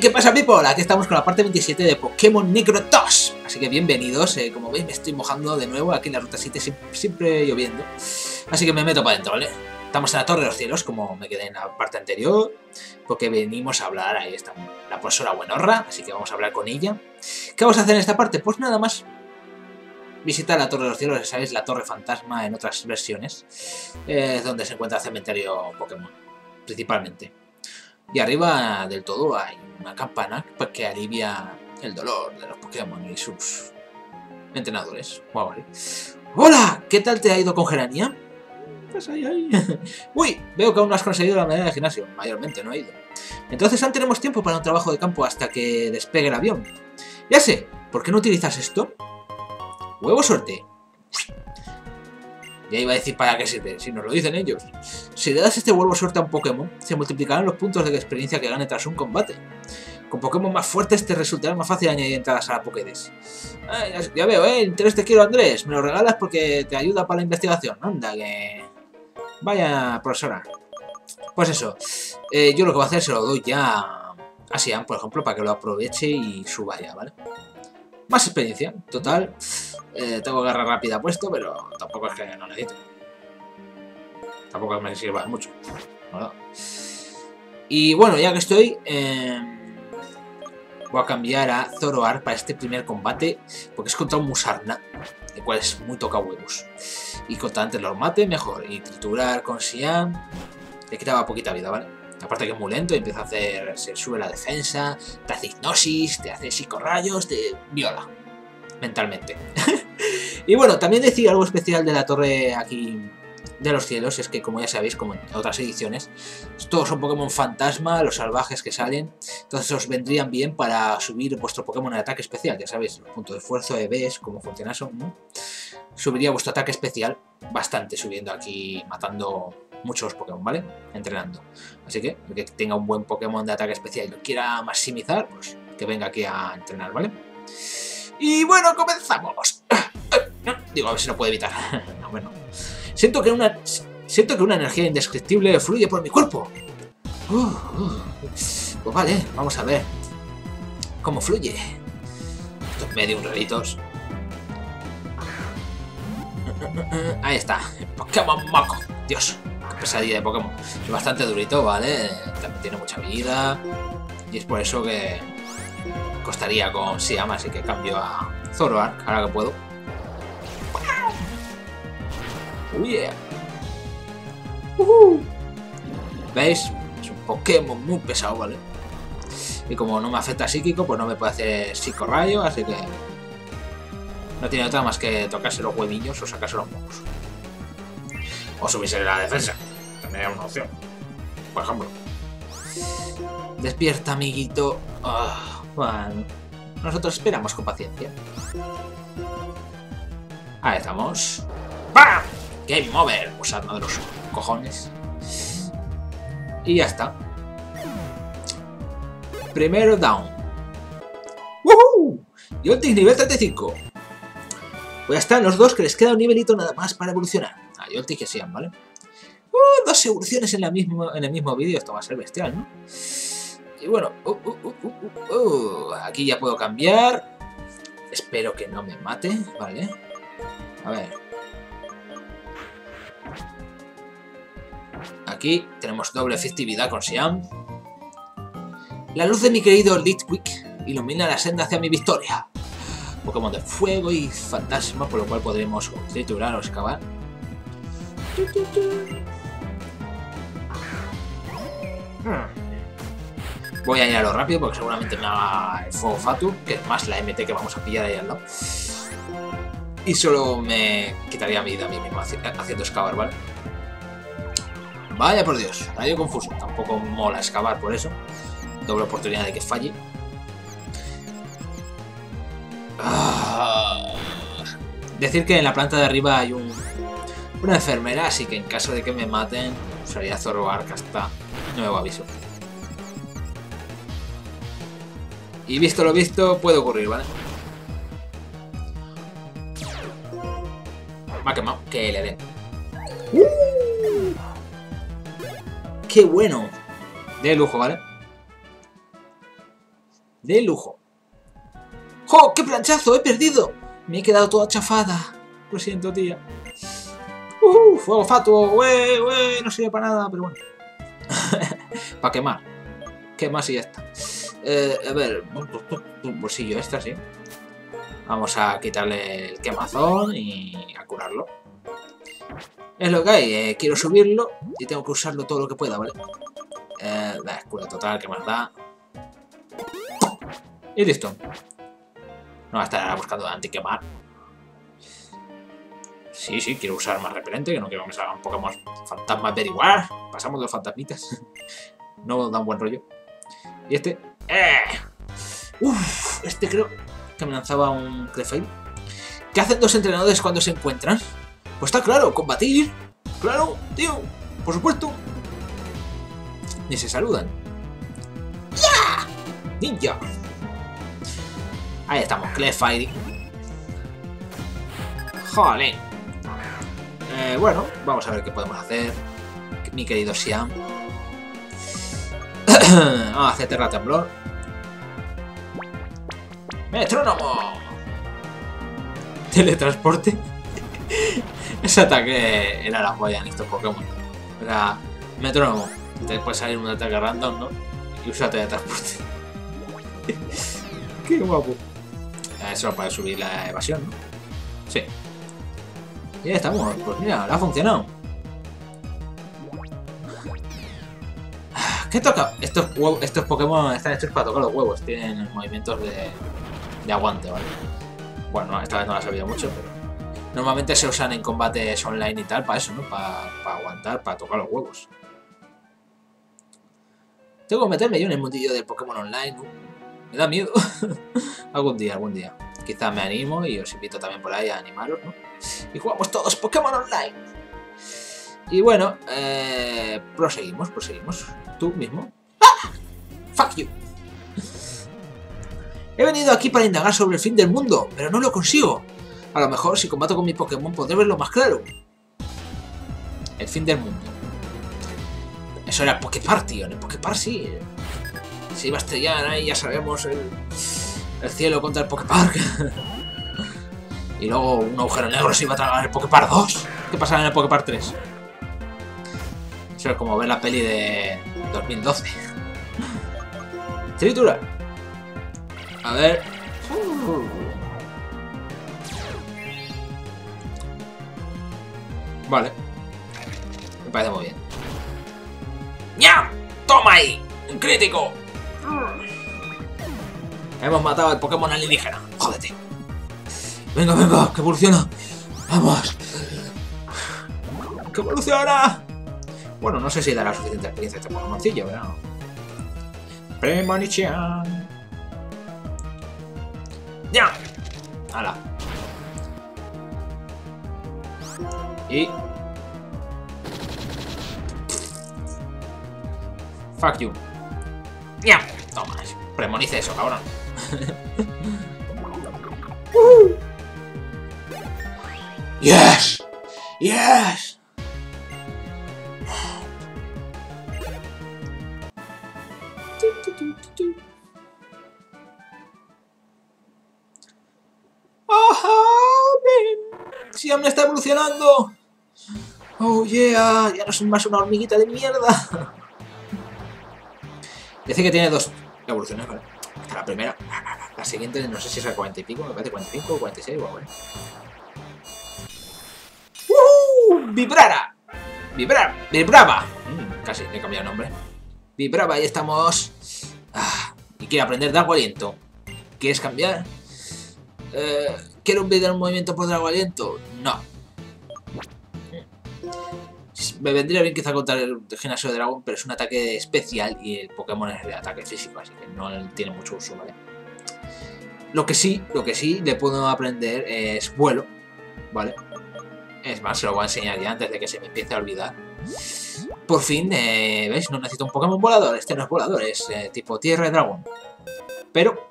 ¿qué pasa, people? Aquí estamos con la parte 27 de Pokémon Negro 2. Así que bienvenidos. eh, como veis, me estoy mojando de nuevo. Aquí en la ruta 7 siempre, siempre lloviendo. Así que me meto para adentro, ¿vale? Estamos en la Torre de los Cielos, como me quedé en la parte anterior. Porque venimos a hablar. Ahí está la profesora Buenorra. Así que vamos a hablar con ella. ¿Qué vamos a hacer en esta parte? Pues nada más. Visitar la Torre de los Cielos, ya sabéis, la Torre Fantasma en otras versiones. Es donde se encuentra el cementerio Pokémon, principalmente. Y arriba del todo hay una campana que alivia el dolor de los Pokémon y sus entrenadores. Guau, vale. ¡Hola! ¿Qué tal te ha ido con Gerania? Pues ahí, ahí. Uy, veo que aún no has conseguido la medalla de gimnasio. Mayormente no ha ido. Entonces aún tenemos tiempo para un trabajo de campo hasta que despegue el avión. Ya sé, ¿por qué no utilizas esto? Huevo suerte. Ya iba a decir para qué sirve, si nos lo dicen ellos. Si le das este huevo suerte a un Pokémon, se multiplicarán los puntos de experiencia que gane tras un combate. Con Pokémon más fuertes te resultará más fácil añadir entradas a la Pokédex. Ya, ya veo, ¿eh? Interés te quiero, Andrés. Me lo regalas porque te ayuda para la investigación. Anda, que... Vaya, profesora. Pues eso. eh, yo lo que voy a hacer se lo doy ya a Sian, por ejemplo, para que lo aproveche y suba ya, ¿vale? Más experiencia. Total, eh, tengo garra rápida puesto, pero tampoco es que no necesito. Tampoco me sirva mucho. Y bueno, ya que estoy, eh, voy a cambiar a Zoroark para este primer combate, porque es contra un Musarna, el cual es muy toca huevos. Y contra antes los mate, mejor. Y triturar con Siam, le quitaba poquita vida, ¿vale? Aparte que es muy lento y empieza a hacer. Se sube la defensa, te hace hipnosis, te hace psicorrayos, te viola mentalmente. y bueno, también decir algo especial de la torre aquí de los cielos es que, como ya sabéis, como en otras ediciones, todos son Pokémon fantasma, los salvajes que salen, entonces os vendrían bien para subir vuestro Pokémon en ataque especial, ya sabéis, el punto de esfuerzo, EVs, cómo funciona eso, ¿no? Subiría vuestro ataque especial bastante subiendo aquí, matando muchos Pokémon, ¿vale? Entrenando. Así que, el que tenga un buen Pokémon de ataque especial y lo quiera maximizar, pues que venga aquí a entrenar, ¿vale? Y bueno, comenzamos. Digo, a ver si lo puedo evitar. No, bueno. Siento que una. Siento que una energía indescriptible fluye por mi cuerpo. Uh, uh. Pues vale, vamos a ver. ¿Cómo fluye? Estos medium raritos. Ahí está. Pokémon Moco. Dios, qué pesadilla de Pokémon. Es bastante durito, ¿vale? También tiene mucha vida. Y es por eso que costaría con Siam, así que cambio a Zoroark, ahora que puedo. Oh yeah. ¿Veis? Es un Pokémon muy pesado, ¿vale? Y como no me afecta psíquico, pues no me puede hacer psicorrayo, así que... No tiene otra más que tocarse los huevillos o sacarse los mocos. O subirse la defensa. También es una opción. Por ejemplo. Despierta, amiguito. Ah, bueno. Nosotros esperamos con paciencia. Ahí estamos. ¡Bam! Game over. Usando de los cojones. Y ya está. Primero down. ¡Woohoo! Y Ultis nivel 35. Pues ya están los dos que les queda un nivelito nada más para evolucionar. Ah, y Ultis que sean, ¿vale? Uh, dos evoluciones en, la mismo, en el mismo vídeo. Esto va a ser bestial, ¿no? Y bueno, uh, uh, uh, uh, uh, aquí ya puedo cambiar. Espero que no me mate, ¿vale? A ver. Aquí tenemos doble efectividad con Siam. La luz de mi querido Litwick ilumina la senda hacia mi victoria. Pokémon de fuego y fantasma, por lo cual podremos triturar o excavar. Voy a añadirlo rápido porque seguramente me haga el fuego Fatu, que es más la MT que vamos a pillar ahí al lado. Y solo me quitaría vida a mí mismo haci- haciendo excavar, ¿vale? Vaya por Dios, rayo confuso. Tampoco mola excavar por eso. Doble oportunidad de que falle. Decir que en la planta de arriba hay un, una enfermera, así que en caso de que me maten, usaría Zoroark hasta nuevo aviso. Y visto lo visto, puede ocurrir, ¿vale? Me ha quemado. Que le den. ¡Qué bueno! De lujo, ¿vale? De lujo. ¡Jo! ¡Qué planchazo! ¡He perdido! Me he quedado toda chafada. Lo siento, tía. ¡Uh! Fuego fatuo. ¡Ué! ¡Ué! No sirve para nada, pero bueno. para quemar. Quemas y ya está. Eh, a ver. Bolsillo extra, sí. Vamos a quitarle el quemazón y a curarlo. Es lo que hay, eh, quiero subirlo y tengo que usarlo todo lo que pueda, ¿vale? Eh, la total, que más da. Y listo. No estar buscando anti-quemar. Sí, sí, quiero usar más repelente, que no quiero que me salgan Pokémon fantasmas averiguar. Pasamos de los fantasmitas. no da un buen rollo. Y este... ¡Eh! Uf, este creo que me lanzaba un Clefairy. ¿Qué hacen dos entrenadores cuando se encuentran? Pues está claro, combatir. Claro, tío, por supuesto. Ni se saludan. ¡Ya! ¡Ninja! Ahí estamos, Clefairy. Jolín. Eh, bueno, vamos a ver qué podemos hacer. Mi querido Siam. vamos a hacer Terra Temblor. ¡Metrónomo! Teletransporte. Ese ataque era la joya en estos Pokémon. Era metrónomo. Te puede salir un ataque random, ¿no? Y usa teletransporte. Qué guapo. Eso para subir la evasión, ¿no? Sí. Y ya estamos. Pues mira, ha funcionado. ¿Qué toca? Estos, estos Pokémon están hechos para tocar los huevos. Tienen movimientos de, de aguante, ¿vale? Bueno, esta vez no la sabía mucho, pero... Normalmente se usan en combates online y tal para eso, ¿no? Para, aguantar, para tocar los huevos. Tengo que meterme yo en el mundillo del Pokémon Online. Me da miedo. algún día, algún día. Quizá me animo y os invito también por ahí a animaros, ¿no? Y jugamos todos Pokémon Online. Y bueno, eh, proseguimos, proseguimos. Tú mismo. ¡Ah! ¡Fuck you! He venido aquí para indagar sobre el fin del mundo, pero no lo consigo. A lo mejor si combato con mi Pokémon podré verlo más claro. El fin del mundo. Eso era Poképar, tío. En el Poképar sí. Se iba a estrellar ahí, ya sabemos, el, cielo contra el Poképark. y luego un agujero negro se iba a tragar el Poképar 2. ¿Qué pasaba en el Poképar 3? Eso es como ver la peli de 2012. Tritura. A ver. Vale. Me parece muy bien. ¡Ya! ¡Toma ahí! ¡Un crítico! Hemos matado al Pokémon alienígena. Jódete. Venga, venga, que evoluciona. Vamos. ¡Que evoluciona! Bueno, no sé si dará suficiente experiencia este Pokémoncillo, ¿verdad? Premonition. ¡Ya! ¡Hala! Y... Fuck you. ¡Ya! Toma, premonice eso, cabrón. yes! Yes! ¡Sí, me está evolucionando! ¡Oh, yeah! Ya no soy más una hormiguita de mierda. Dice que tiene dos evoluciones, ¿vale? La primera. La siguiente no sé si es a 40 y pico, me parece 45 o 46, igual, ¿vale? ¡Uh! ¡Vibrara! ¡Vibrar! ¡Vibraba! Mm, casi, he cambiado el nombre. Vibraba, ahí estamos. Ah, y quiero aprender de agua aliento. ¿Quieres cambiar? Eh, ¿Quiero un video un movimiento por agua aliento? No. Me vendría bien quizá contar el gimnasio de dragón, pero es un ataque especial y el Pokémon es de ataque físico, así que no tiene mucho uso, ¿vale? Lo que sí, lo que sí le puedo aprender es vuelo, ¿vale? Es más, se lo voy a enseñar ya antes de que se me empiece a olvidar. Por fin, eh, ¿veis? No necesito un Pokémon volador, este no es volador, es eh, tipo tierra de dragón. Pero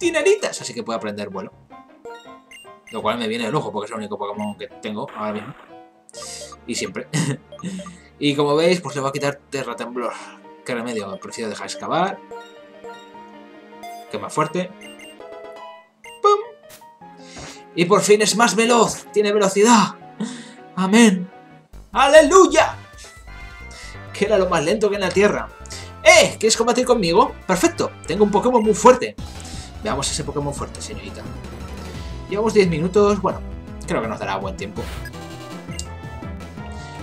tiene alitas, así que puedo aprender vuelo. Lo cual me viene de lujo porque es el único Pokémon que tengo ahora mismo. Y siempre. y como veis, pues le voy a quitar Terra Temblor. ¿Qué remedio? Prefiero dejar excavar. que más fuerte. ¡Pum! Y por fin es más veloz, tiene velocidad. Amén. ¡Aleluya! Que era lo más lento que en la Tierra. ¡Eh! ¿Quieres combatir conmigo? Perfecto, tengo un Pokémon muy fuerte. Veamos ese Pokémon fuerte, señorita. Llevamos 10 minutos, bueno, creo que nos dará buen tiempo.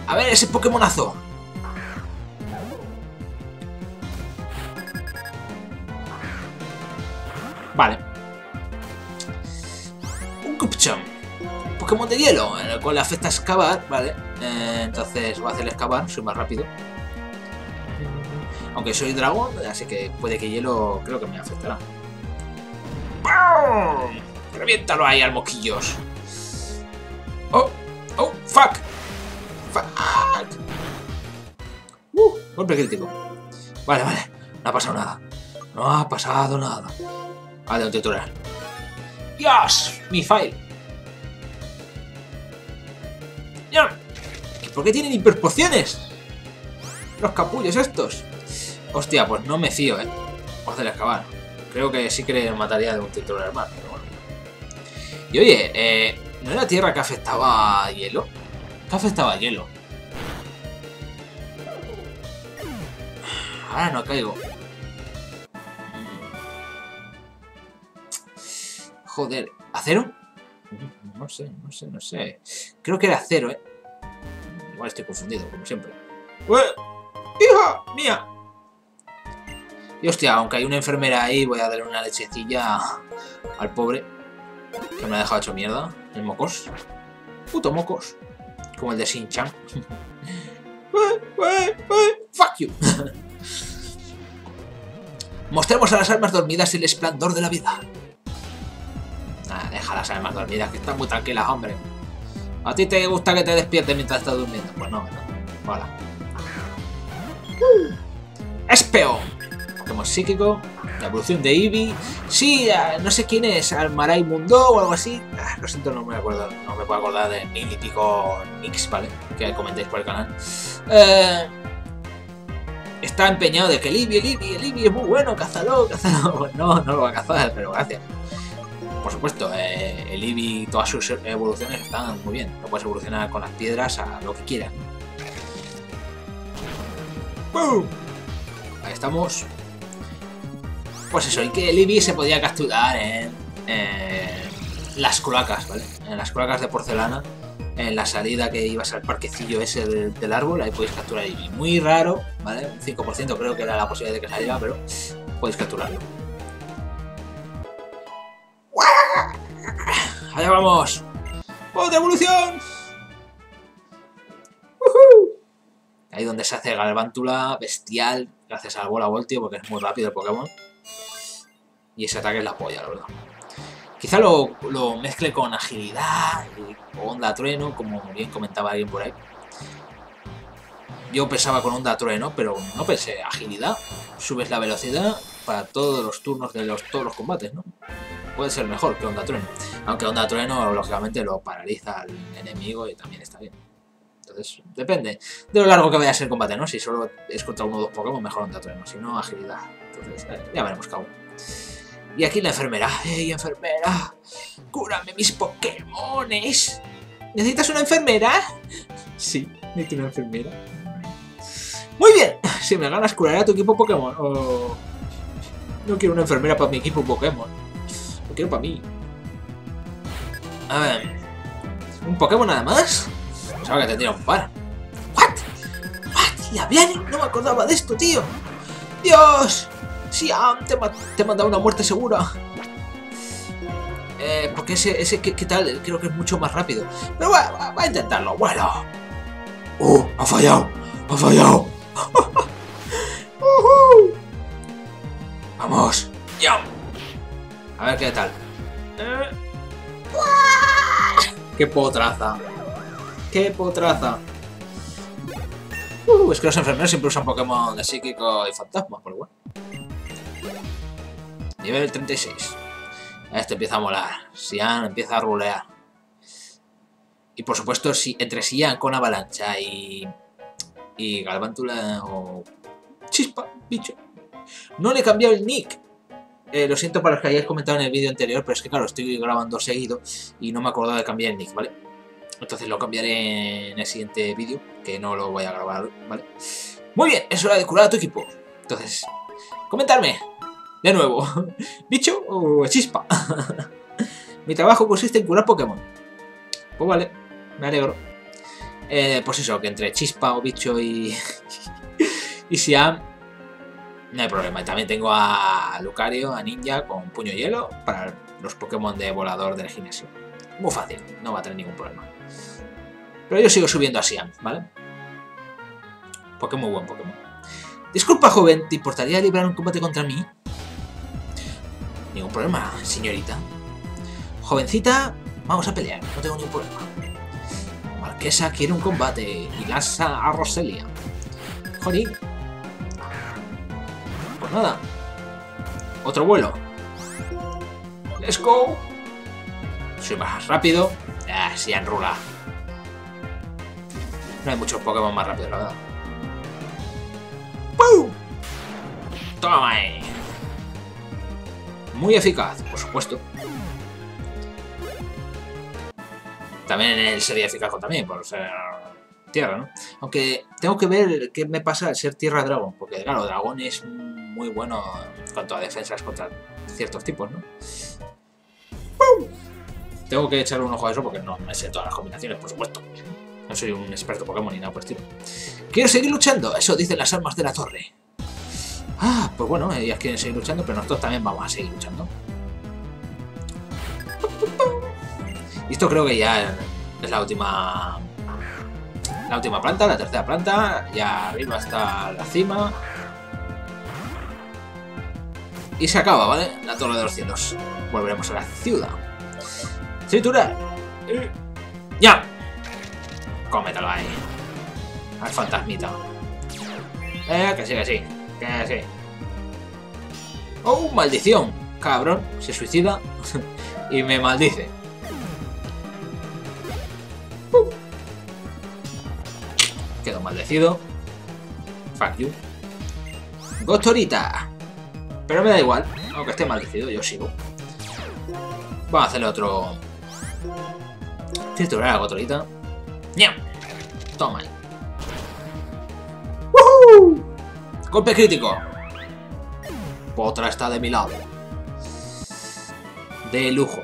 A ver, ese Pokémonazo. Vale. Un Cupcham. Pokémon de hielo, en el cual le afecta excavar, ¿vale? Eh, entonces va a hacer excavar, soy más rápido. Aunque soy dragón, así que puede que hielo creo que me afectará. ¡Bum! ¡Reviéntalo ahí al moquillos! ¡Oh! ¡Oh! ¡Fuck! Golpe crítico. Vale, vale. No ha pasado nada. No ha pasado nada. Vale, un tutorial. ¡Dios! Mi file. ¿Y por qué tienen hiperpociones? Los capullos estos. Hostia, pues no me fío, ¿eh? A hacer excavar. Creo que sí que le mataría de un tutorial más, pero bueno. Y oye, eh, ¿no era tierra que afectaba a hielo? ¿Qué afectaba a hielo? Ahora no caigo. Joder, ¿acero? No sé, no sé, no sé. Creo que era acero, ¿eh? Igual estoy confundido, como siempre. ¡Eh! ¡Hija mía! Y hostia, aunque hay una enfermera ahí, voy a darle una lechecilla al pobre. Que me ha dejado hecho mierda. El mocos. Puto mocos. Como el de Shin-Chan. ¡Fuck you! Mostremos a las almas dormidas el esplendor de la vida. Nah, deja las almas dormidas, que están muy tranquilas, hombre. ¿A ti te gusta que te despiertes mientras estás durmiendo? Pues no, ¿verdad? Hola. ¡Espeo! Pokémon psíquico. La evolución de Eevee. Sí, no sé quién es, Almaray Mundo o algo así. Ah, lo siento, no me acuerdo. No me puedo acordar de mil y pico Nix, ¿vale? Que comentéis por el canal. Eh, está empeñado de que el Eevee, el el es muy bueno, cázalo, cázalo. No, no lo va a cazar, pero gracias. Por supuesto, eh, el Eevee todas sus evoluciones están muy bien. Lo puedes evolucionar con las piedras a lo que quieras. ¡Bum! Ahí estamos. Pues eso, y que el se podía capturar en, las cloacas, ¿vale? En las cloacas de porcelana. En la salida que ibas al parquecillo ese del, árbol, ahí podéis capturar Eevee. Muy raro, ¿vale? Un 5% creo que era la posibilidad de que saliera, pero podéis capturarlo. ¡Allá vamos! ¡Otra evolución! Ahí donde se hace Galvántula bestial, gracias al bola voltio, porque es muy rápido el Pokémon. Y ese ataque es la polla, la verdad. Quizá lo, mezcle con agilidad o onda trueno, como bien comentaba alguien por ahí. Yo pensaba con onda trueno, pero no pensé agilidad. Subes la velocidad para todos los turnos de los, todos los combates, ¿no? Puede ser mejor que onda trueno. Aunque onda trueno, lógicamente, lo paraliza al enemigo y también está bien. Entonces, depende de lo largo que vaya a ser el combate, ¿no? Si solo es contra uno o dos Pokémon, mejor onda trueno. Si no, agilidad. Entonces, eh, ya veremos cabo. Y aquí la enfermera. ¡Ey, enfermera! ¡Cúrame mis Pokémones! ¿Necesitas una enfermera? Sí, necesito una enfermera. Muy bien. Si me ganas, curaré a tu equipo Pokémon. No quiero una enfermera para mi equipo Pokémon. Lo quiero para mí. A ver. ¿Un Pokémon nada más? Pensaba que tendría un par. ¿What? ¿What? ¿Ya viene? No me acordaba de esto, tío. ¡Dios! Siam, te, te he mandado una muerte segura. Eh, porque ese, ese ¿qué, tal? Creo que es mucho más rápido. Pero bueno, va, a intentarlo. Bueno. ¡Uh! ¡Ha fallado! ¡Ha fallado! ¡Vamos! ¡Yum! A ver qué tal. Eh. ¡Qué potraza! ¡Qué potraza! Uh, es que los enfermeros siempre usan Pokémon de psíquico y fantasma, por igual. Nivel 36. Este empieza a molar. Sian empieza a rulear. Y por supuesto, si, entre Sian con avalancha y. Y Galvántula o. Chispa, bicho. No le he cambiado el nick. Eh, lo siento para los que hayáis comentado en el vídeo anterior, pero es que claro, estoy grabando seguido y no me acuerdo de cambiar el nick, ¿vale? Entonces lo cambiaré en el siguiente vídeo, que no lo voy a grabar, ¿vale? Muy bien, es hora de curar a tu equipo. Entonces, comentarme, de nuevo, ¿bicho o chispa? Mi trabajo consiste en curar Pokémon. Pues vale, me alegro. Eh, pues eso, que entre chispa o bicho y, y Siam no hay problema. También tengo a Lucario, a Ninja con puño hielo para los Pokémon de volador del gimnasio. Muy fácil, no va a tener ningún problema. Pero yo sigo subiendo a Siam, ¿vale? Porque muy buen Pokémon. Disculpa, joven, ¿te importaría librar un combate contra mí? Ningún problema, señorita. Jovencita, vamos a pelear, no tengo ningún problema. Marquesa quiere un combate y lanza a Roselia. Joder. Pues nada. Otro vuelo. Let's go. Soy más rápido. Ah, sí, enrula. No hay muchos Pokémon más rápidos, la verdad. ¡Pum! Toma ahí. Muy eficaz, por supuesto. También él sería eficaz contra mí, por ser tierra, ¿no? Aunque tengo que ver qué me pasa al ser tierra dragón, porque claro, dragón es muy bueno en cuanto a defensas contra ciertos tipos, ¿no? ¡Pum! Tengo que echarle un ojo a eso porque no me sé todas las combinaciones, por supuesto. No soy un experto Pokémon ni nada por el estilo. Quiero seguir luchando, eso dicen las armas de la torre. Ah, pues bueno, ellas quieren seguir luchando, pero nosotros también vamos a seguir luchando. Y esto creo que ya es la última... La última planta, la tercera planta. Y arriba está la cima. Y se acaba, ¿vale? La torre de los cielos. Volveremos a la ciudad. Cintura. ¡Ya! Cómetelo ahí. Al fantasmita. Eh, que sí, que ¡Oh, maldición! Cabrón, se suicida y me maldice. Quedo maldecido. Fuck you. Gostorita. Pero me da igual. Aunque esté maldecido, yo sigo. Vamos a hacerle otro... Triturar a Gotorita. ¡Niam! Toma ahí. Golpe crítico. Potra está de mi lado. De lujo.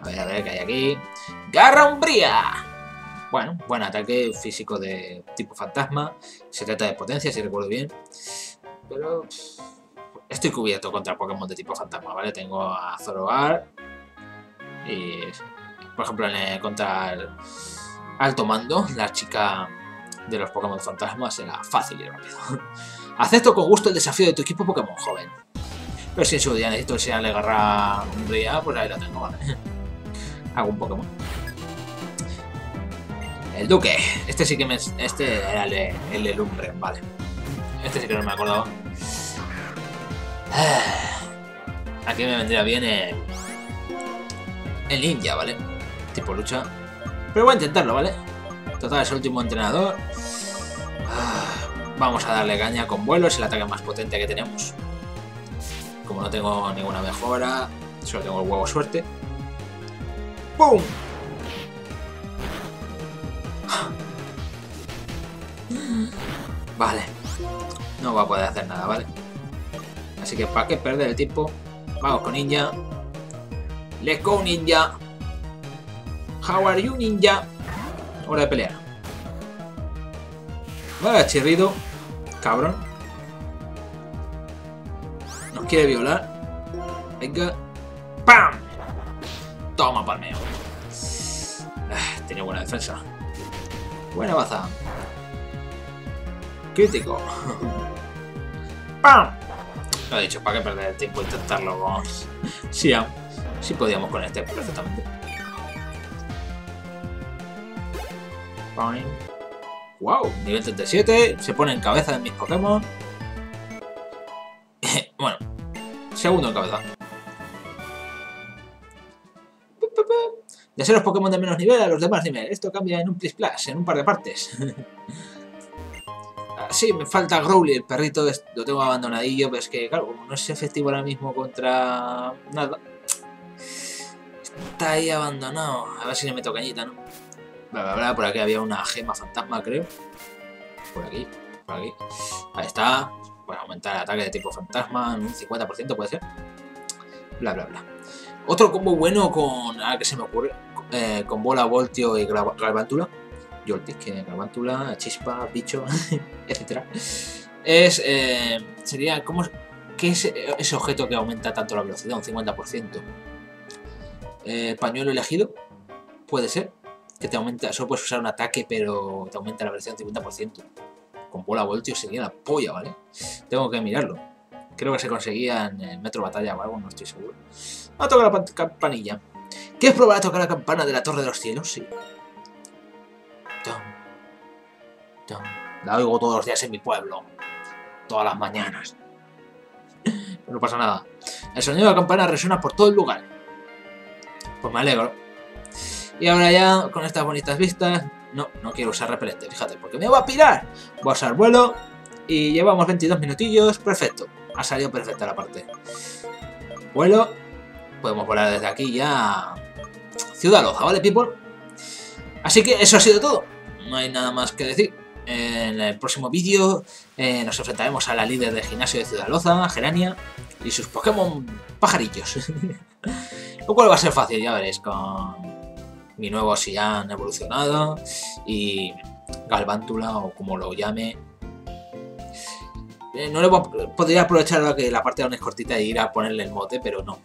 A ver, a ver, ¿qué hay aquí? ¡Garra umbría! Bueno, buen ataque físico de tipo fantasma. Se trata de potencia, si recuerdo bien. Pero... Estoy cubierto contra Pokémon de tipo fantasma, ¿vale? Tengo a Zoroark. Y... Por ejemplo, contra el alto mando, la chica de los Pokémon fantasmas era fácil y rápido. Acepto con gusto el desafío de tu equipo Pokémon joven. Pero si en su día necesito enseñarle garra umbría, pues ahí la tengo, ¿vale? Hago un Pokémon. El Duque. Este sí que me... Este era el el vale. Este sí que no me acordaba. Aquí me vendría bien el... El ninja, ¿vale? Tipo lucha. Pero voy a intentarlo, ¿vale? Total, es el último entrenador. Vamos a darle caña con vuelo, es el ataque más potente que tenemos. Como no tengo ninguna mejora, solo tengo el huevo suerte. ¡Pum! Vale. No va a poder hacer nada, ¿vale? Así que para qué perder el tiempo. Vamos con ninja. Let's go ninja. How are you ninja? Hora de pelear. Vaya chirrido. Cabrón. Nos quiere violar. Venga. ¡Pam! Toma, palmeo. Ah, tenía buena defensa. Buena baza. Crítico. ¡Pam! Lo he dicho, ¿para qué perder el tiempo intentarlo con... Sí, sí podíamos con este perfectamente. ¡Wow! Nivel 37. Se pone en cabeza de mis Pokémon. bueno. Segundo en cabeza. De ser los Pokémon de menos nivel a los demás nivel. Esto cambia en un plis plus, en un par de partes. sí, me falta Growly, el perrito lo tengo abandonadillo, pero es que, claro, como no es efectivo ahora mismo contra nada, está ahí abandonado. A ver si le meto cañita, ¿no? Bla, bla, bla, por aquí había una gema fantasma, creo. Por aquí, por aquí. Ahí está. Bueno, aumentar el ataque de tipo fantasma en un 50%, puede ser. Bla, bla, bla. Otro combo bueno con. Ahora que se me ocurre. eh, con bola, voltio y galvántula. Joltik, que galvántula, chispa, bicho, etcétera. Es. eh, sería. ¿Cómo ¿Qué es ese objeto que aumenta tanto la velocidad? Un 50%. Eh, pañuelo elegido. Puede ser. Que te aumenta. Solo puedes usar un ataque, pero te aumenta la un 50%. Con bola voltio sería la polla, ¿vale? Tengo que mirarlo. Creo que se conseguía en Metro Batalla o algo, no estoy seguro. A tocar la pan- campanilla. ¿Quieres probar a tocar la campana de la Torre de los Cielos? Sí. La oigo todos los días en mi pueblo. Todas las mañanas. No pasa nada. El sonido de la campana resuena por todo el lugar. Pues me alegro. Y ahora ya, con estas bonitas vistas, no, no quiero usar repelente, fíjate, porque me va a pirar. Voy a usar vuelo y llevamos 22 minutillos, perfecto. Ha salido perfecta la parte. Vuelo, podemos volar desde aquí ya Ciudad Loja, ¿vale, people? Así que eso ha sido todo. No hay nada más que decir. En el próximo vídeo eh, nos enfrentaremos a la líder del gimnasio de Ciudad Loza, Gerania, y sus Pokémon pajarillos. Lo cual va a ser fácil, ya veréis, con mi nuevo Sian evolucionado y Galvántula o como lo llame. Eh, no le podría aprovechar ahora que la parte aún es cortita e ir a ponerle el mote, pero no.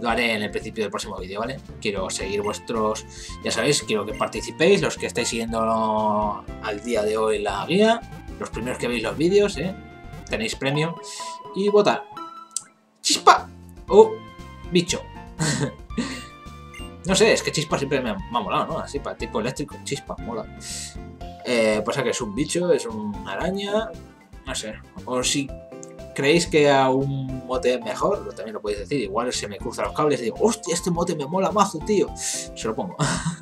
Lo haré en el principio del próximo vídeo, ¿vale? Quiero seguir vuestros... Ya sabéis, quiero que participéis, los que estáis siguiendo al día de hoy la guía, los primeros que veis los vídeos, ¿eh? Tenéis premio. Y votar. ¡Chispa! O bicho. no sé, es que chispa siempre me ha, me molado, ¿no? Así, para tipo eléctrico, chispa, mola. Eh, pues que es un bicho, es una araña, no sé. O si creéis que a un mote mejor, lo- también lo podéis decir. Igual se me cruzan los cables y digo, hostia, este mote me mola mazo, tío. Se lo pongo.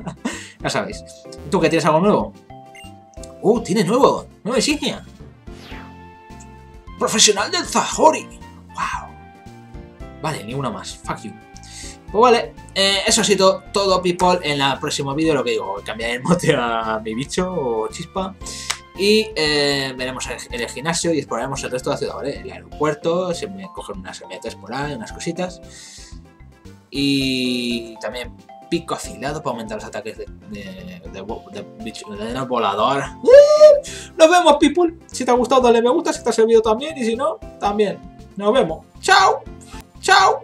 ya sabéis. ¿Tú que tienes algo nuevo? Uh, tiene nuevo, nueva insignia. Profesional del Zahori. Wow. Vale, ni una más. Fuck you. Pues vale, eh, eso ha sido todo, people. En el próximo vídeo, lo que digo, cambiaré el mote a mi bicho o chispa. Y eh, veremos el, el gimnasio y exploraremos el resto de la ciudad, ¿vale? El aeropuerto, se me cogen unas herramientas por ahí, unas cositas. Y también pico afilado para aumentar los ataques de, de, de, de bicho- volador. Nos vemos, people. Si te ha gustado, dale me gusta. Si te ha servido también. Y si no, también. Nos vemos. Chao. Chao.